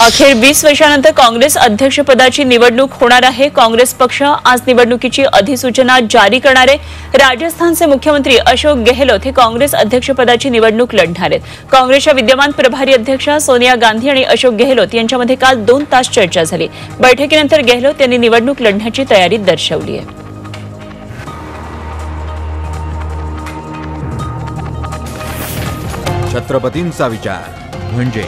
अखेर वीस वर्षानंतर काँग्रेस अध्यक्षपदाची निवडणूक होणार आहे. काँग्रेस पक्ष आज निवडणुकीची अधिसूचना जारी करणार आहे. राजस्थानचे मुख्यमंत्री अशोक गेहलोत हे काँग्रेस अध्यक्षपदाची निवडणूक लढणार आहेत. काँग्रेसच्या विद्यमान प्रभारी अध्यक्ष सोनिया गांधी आणि अशोक गेहलोत यांच्यामध्ये काल दोन तास चर्चा झाली. बैठकीनंतर गेहलोत यांनी निवडणूक लढण्याची तयारी दर्शवली आहे. छत्रपतींचा विचार म्हणजे